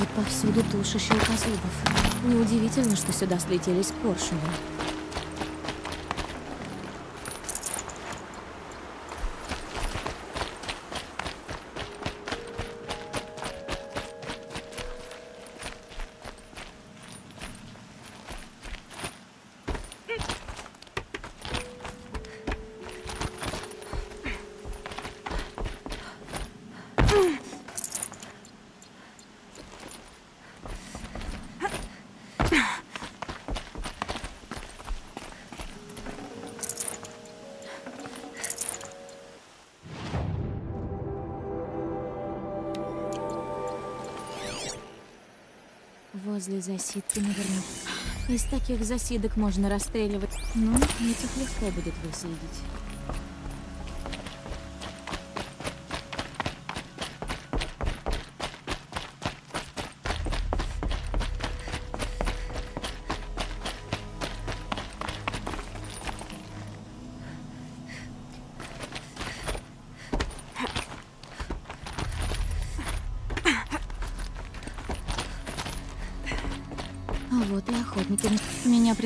Тут повсюду туши щелкозубов. Неудивительно, что сюда слетелись коршуны. Возле засидки наверняка. Из таких засидок можно расстреливать. Ну, этих легко будет выследить.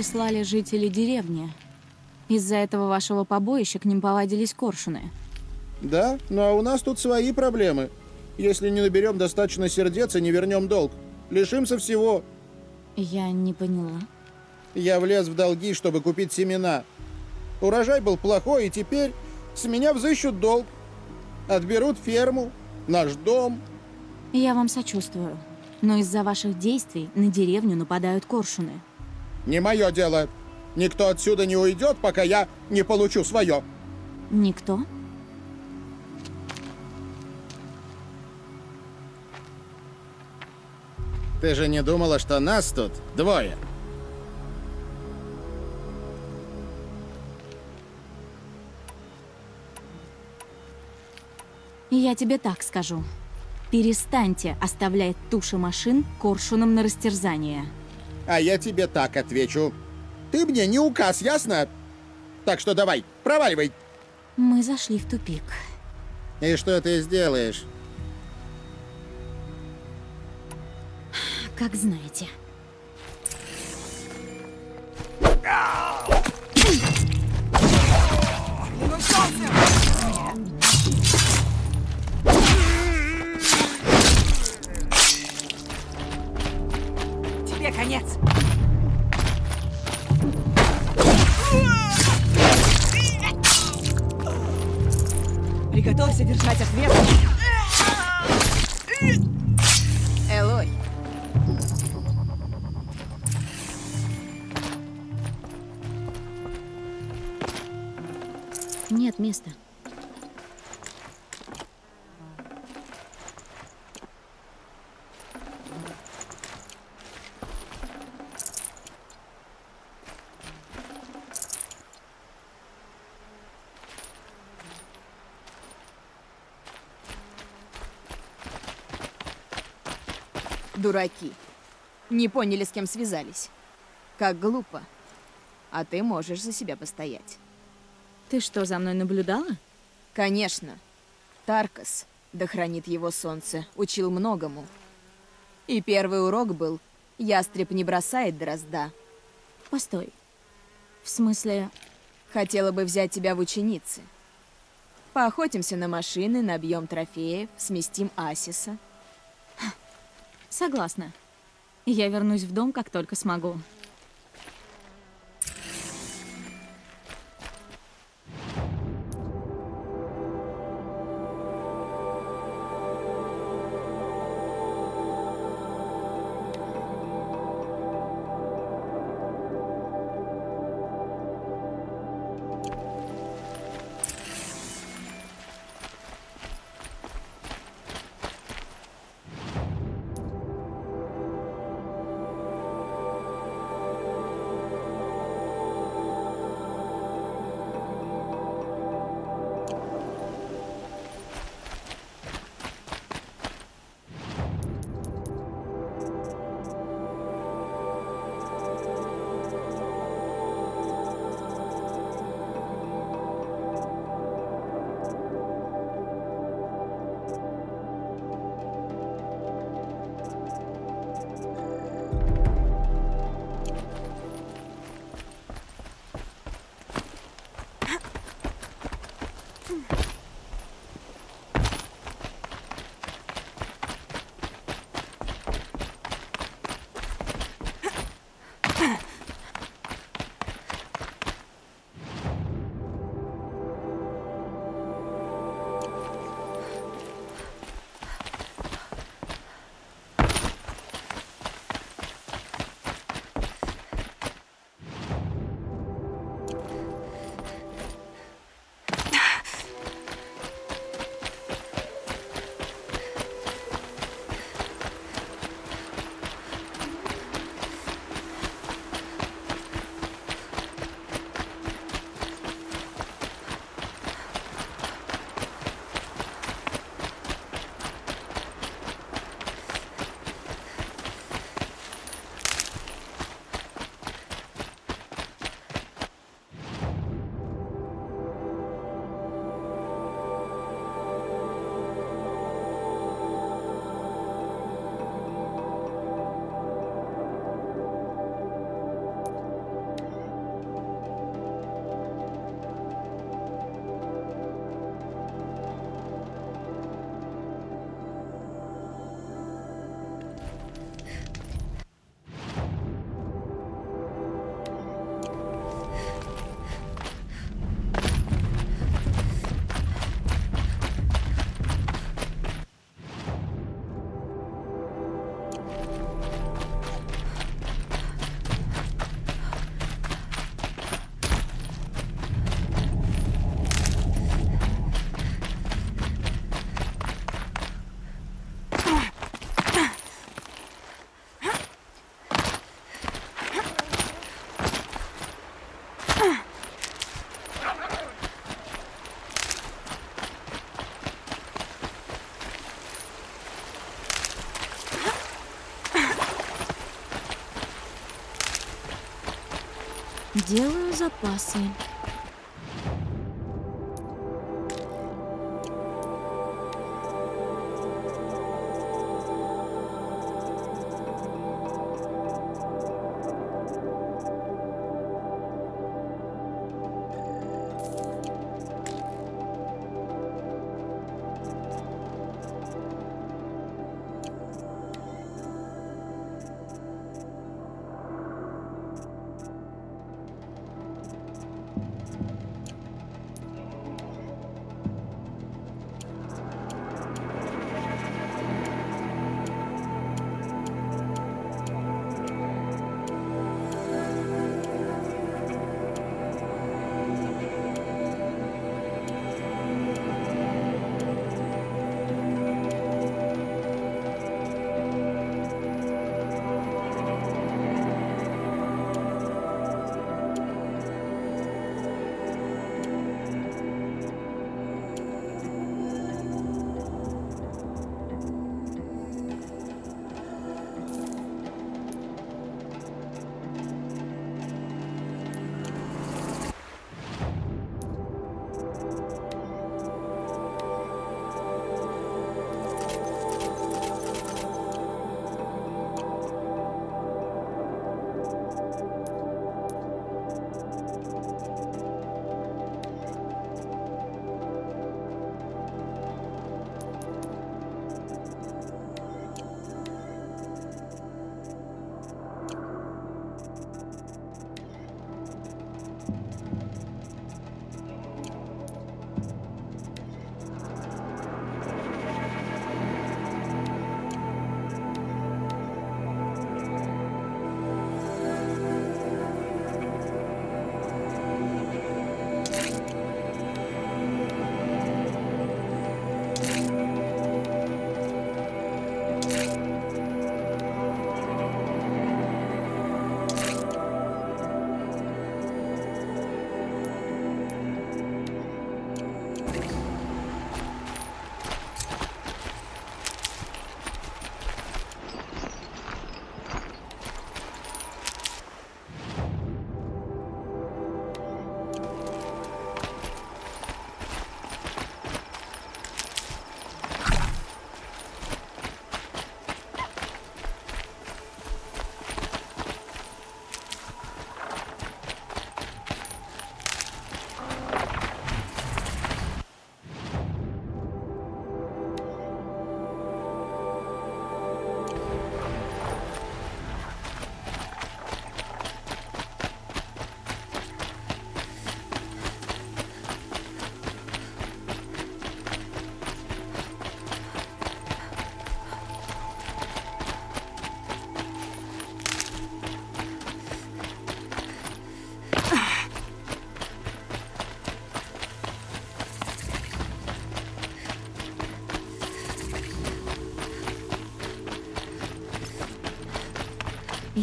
Прислали жители деревни. Из-за этого вашего побоища к ним повадились коршуны. Да, ну а у нас тут свои проблемы. Если не наберем достаточно сердец и не вернем долг, лишимся всего. Я не поняла. Я влез в долги, чтобы купить семена. Урожай был плохой, и теперь с меня взыщут долг. Отберут ферму, наш дом. Я вам сочувствую. Но из-за ваших действий на деревню нападают коршуны. Не мое дело. Никто отсюда не уйдет, пока я не получу свое. Никто? Ты же не думала, что нас тут двое? Я тебе так скажу. Перестаньте оставлять туши машин коршунам на растерзание. А я тебе так отвечу. Ты мне не указ, ясно? Так что давай, проваливай. Мы зашли в тупик. И что ты сделаешь? Как знаете. Тебе конец! Приготовься держать ответ. Элой, Нет места. Дураки. Не поняли, с кем связались. Как глупо. А ты можешь за себя постоять. Ты что, за мной наблюдала? Конечно. Таркас, да хранит его солнце, учил многому. И первый урок был «Ястреб не бросает дрозда». Постой. В смысле, Хотела бы взять тебя в ученицы. Поохотимся на машины, набьем трофеев, сместим Асиса. Согласна. Я вернусь в дом, как только смогу. Zero's a blessing.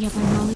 Я поймала... Еще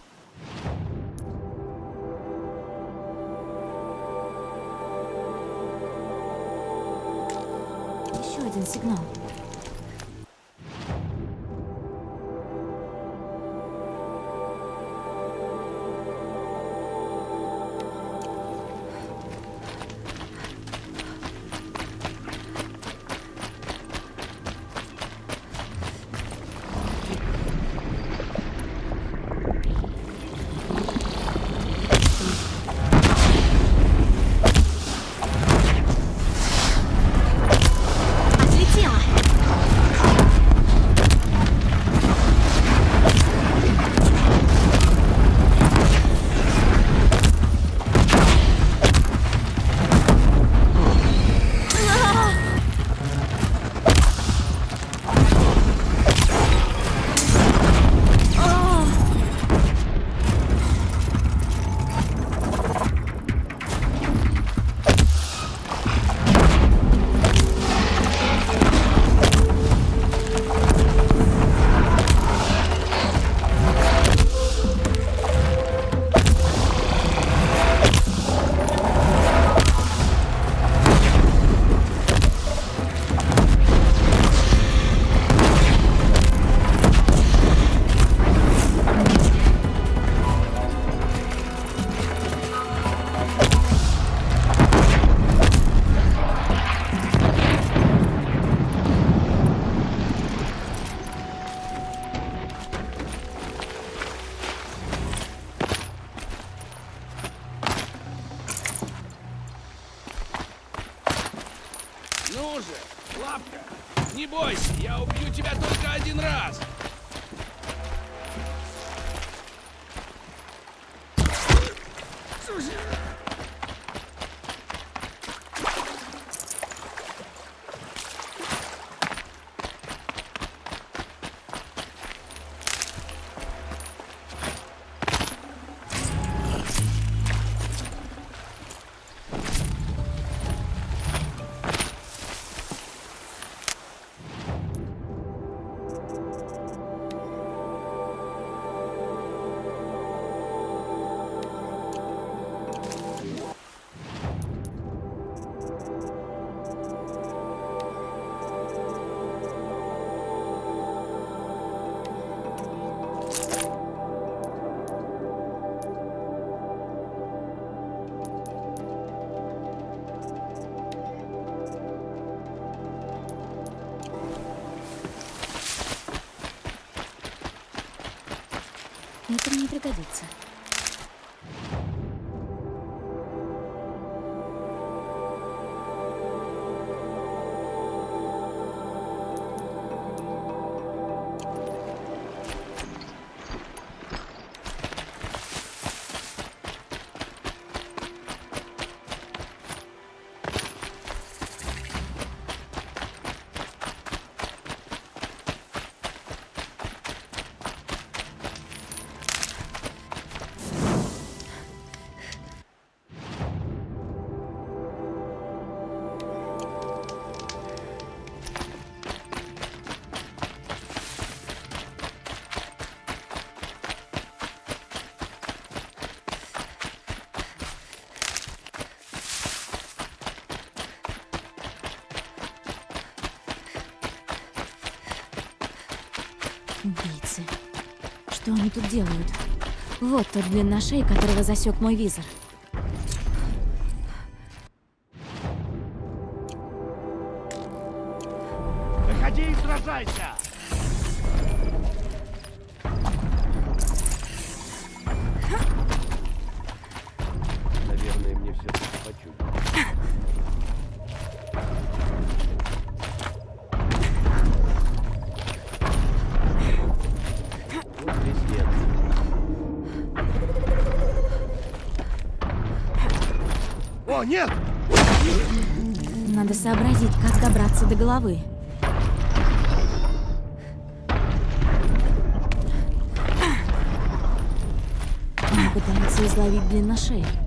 Это они тут делают? Вот тот длинношей, которого засек мой визор. Выходи и сражайся! Нет! Надо сообразить, как добраться до головы. Он пытается изловить длинношея. Отсюда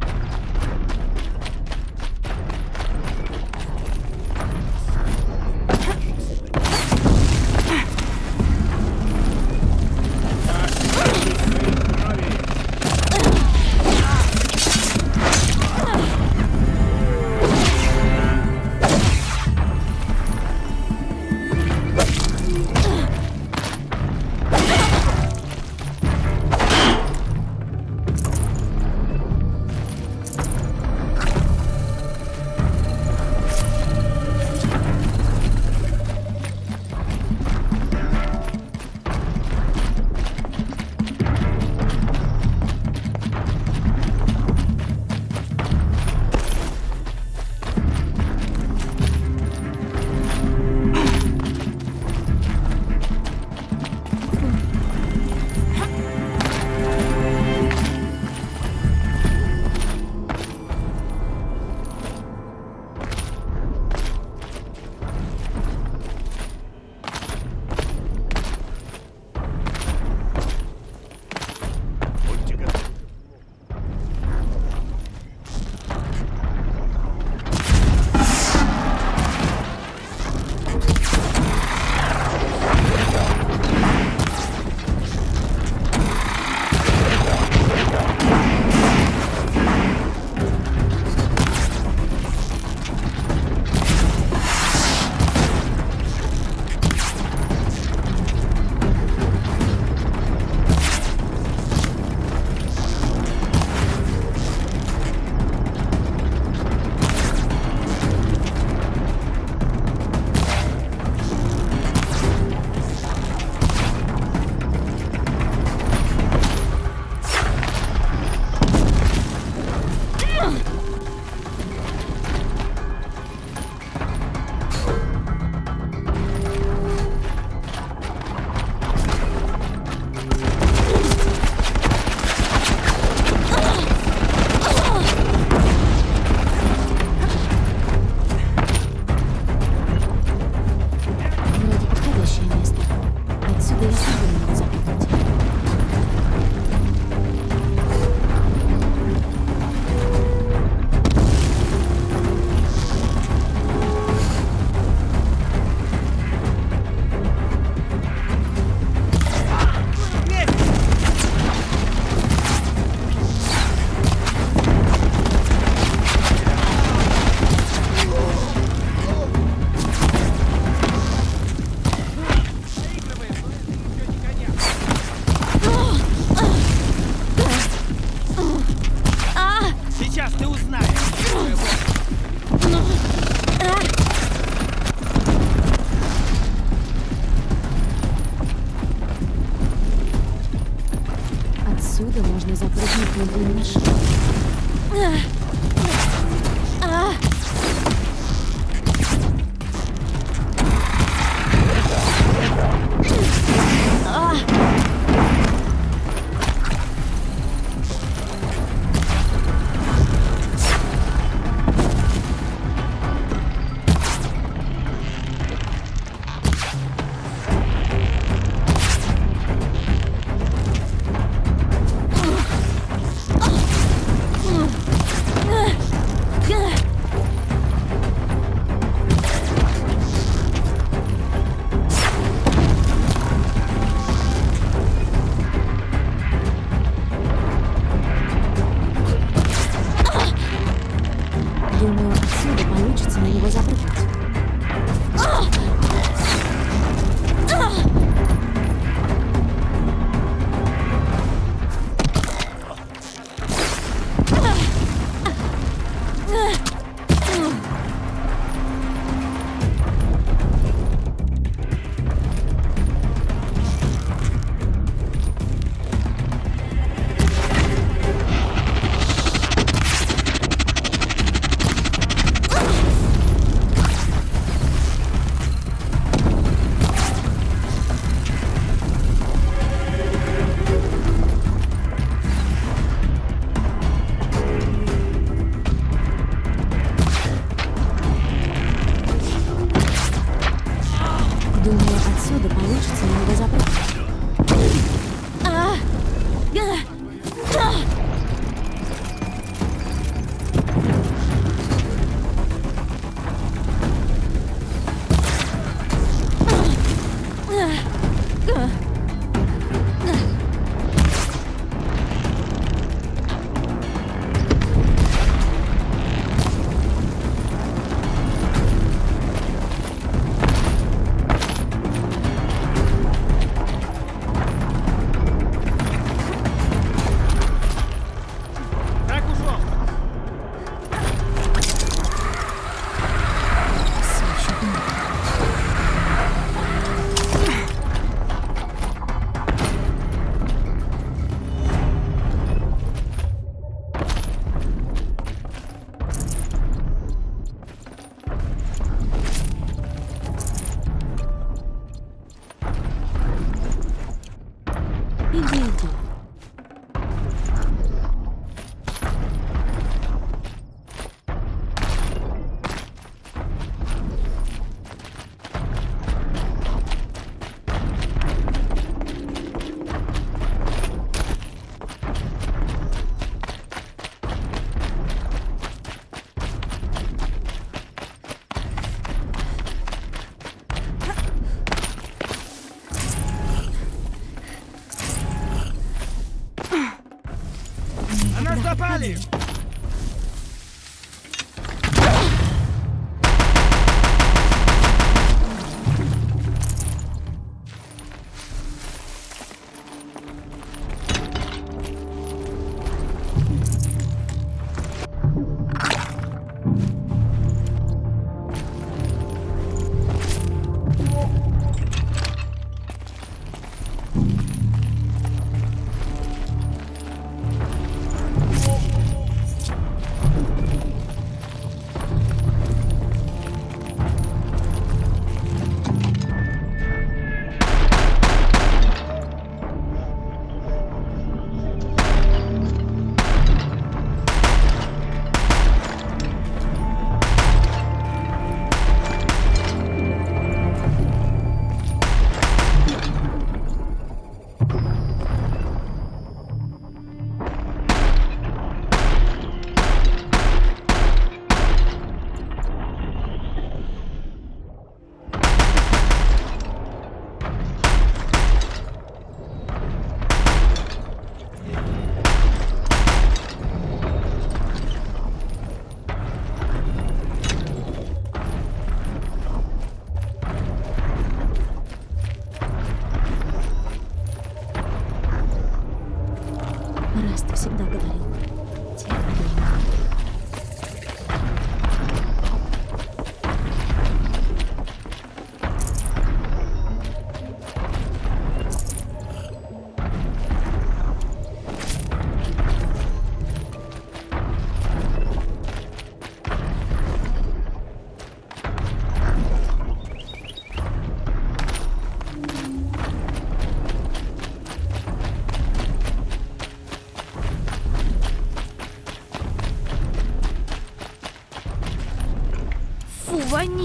запрыгнуть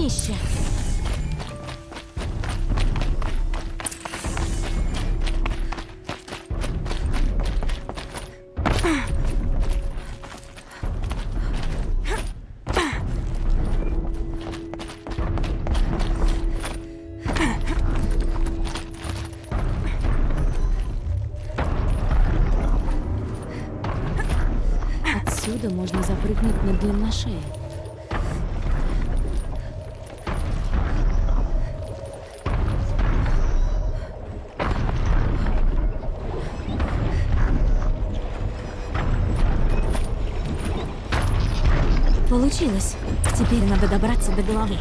Вонище! Отсюда можно запрыгнуть на длинношее. Получилось. Теперь надо добраться до головы.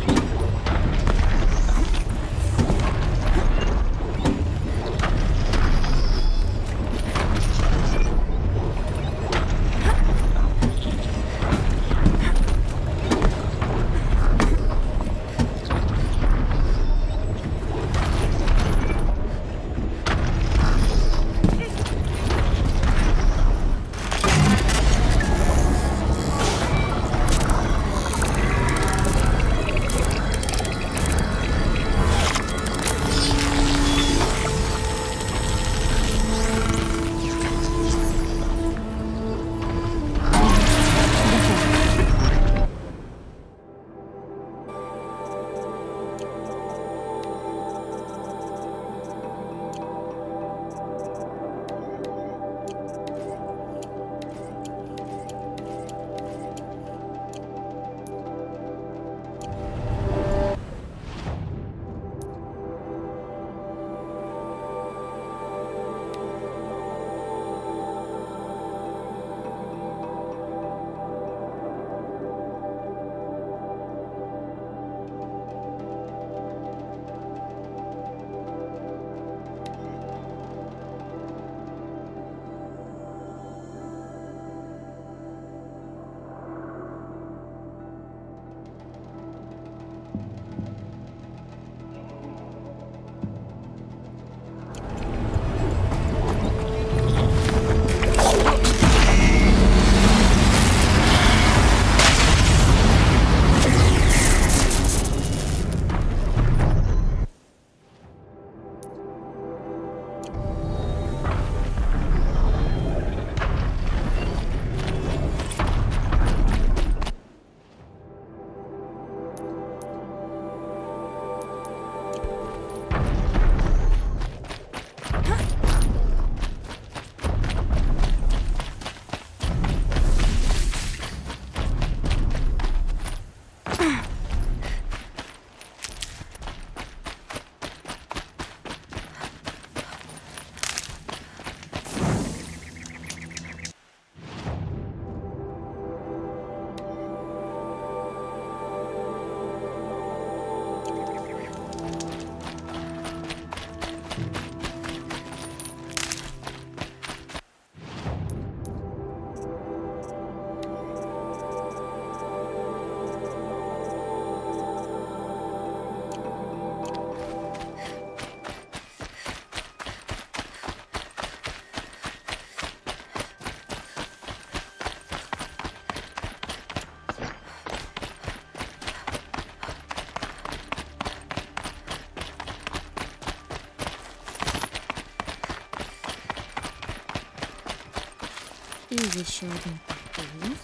И еще один такой.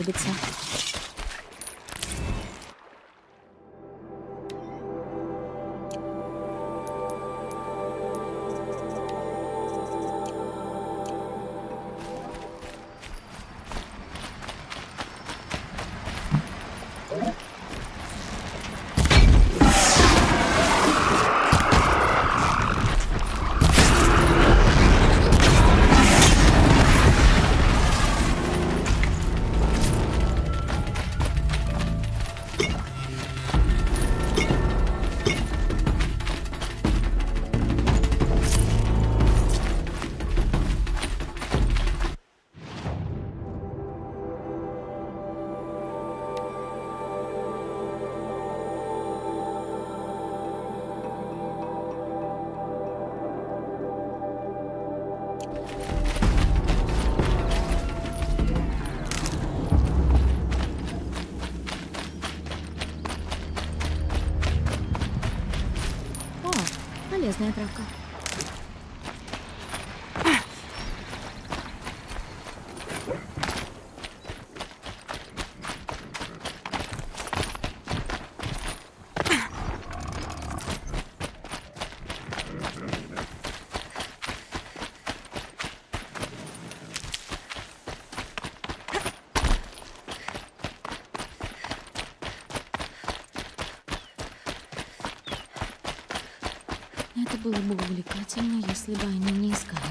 Понадобится. Полезная травка. Было бы увлекательно, если бы они не искали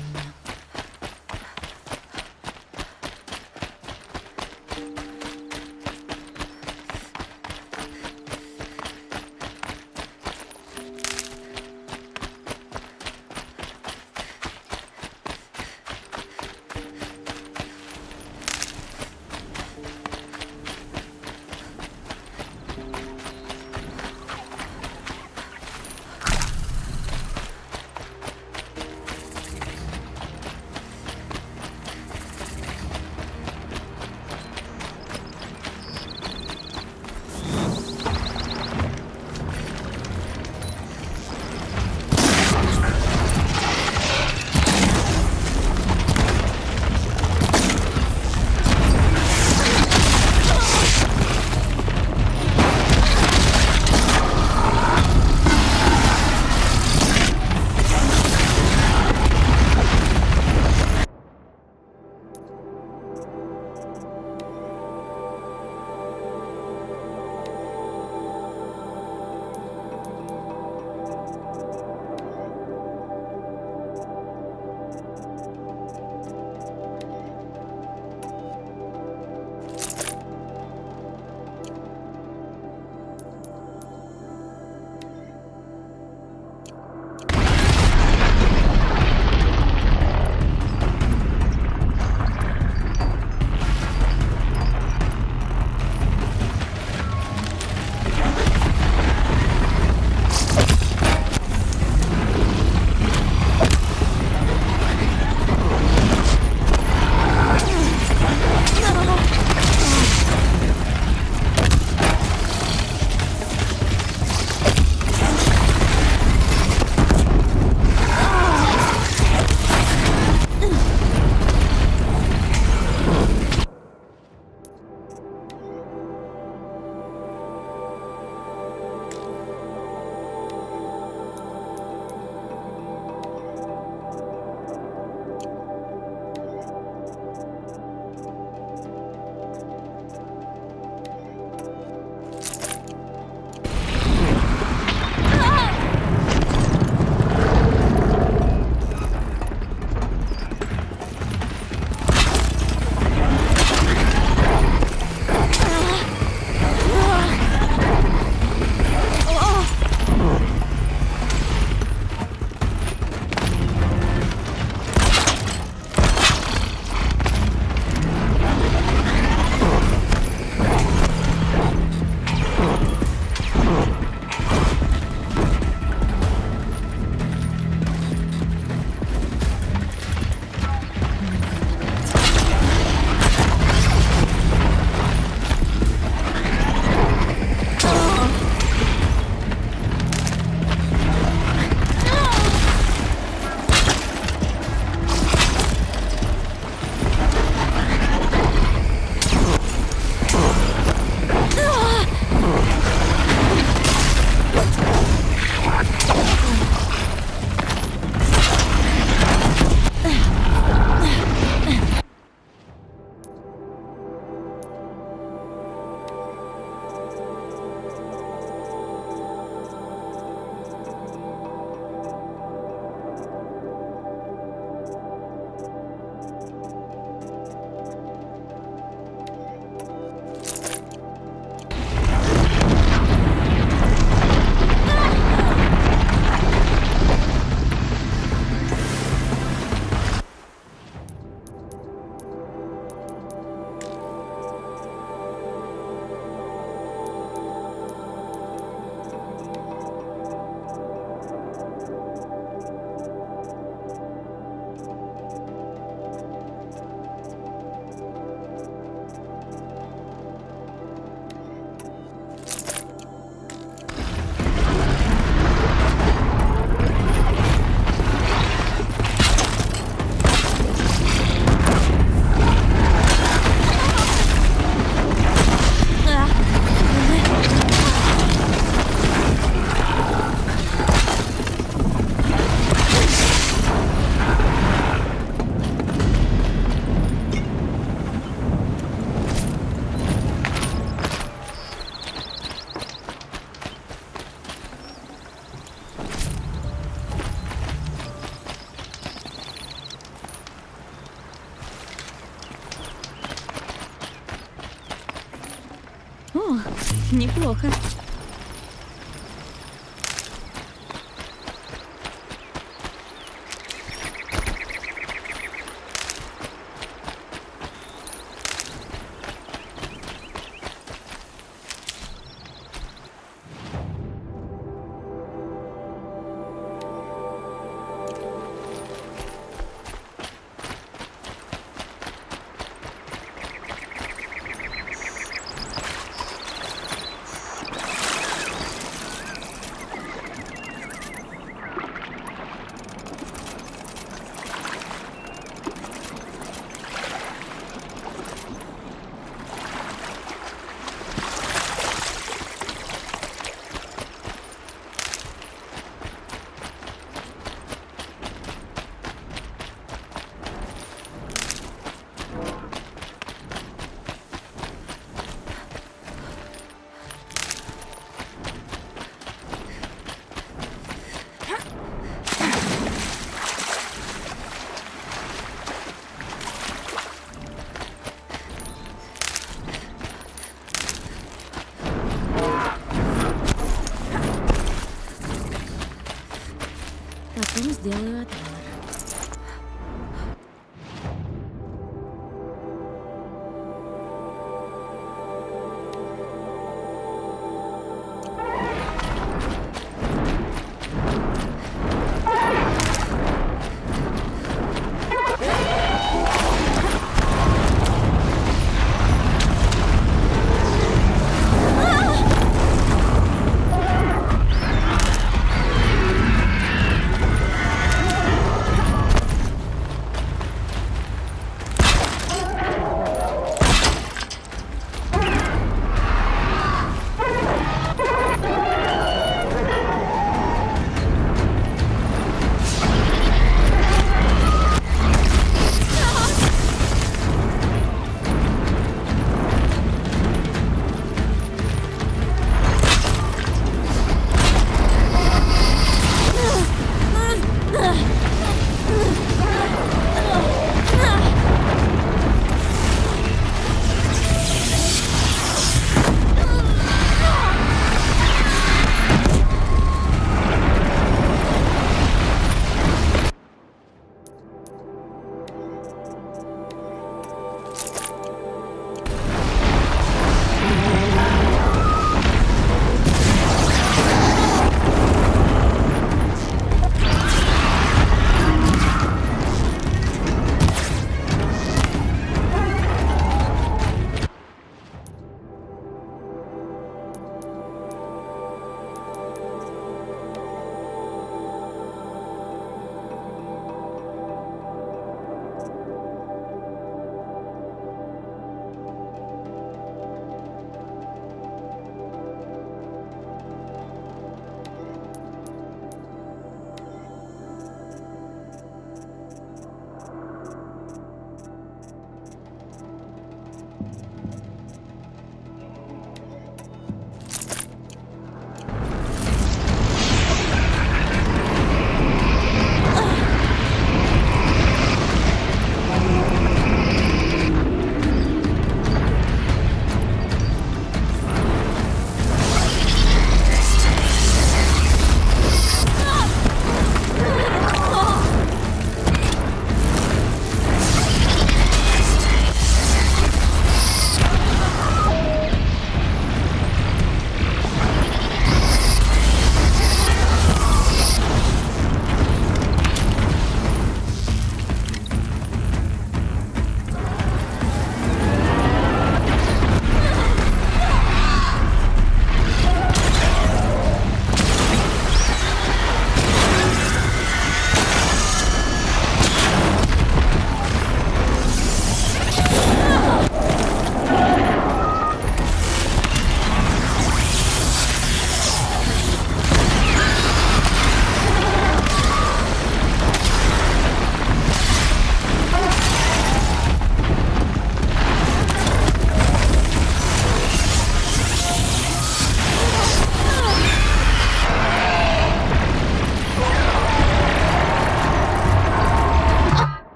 things with are